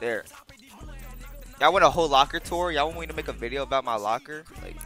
There. Y'all want a whole locker tour? Y'all want me to make a video about my locker? Like,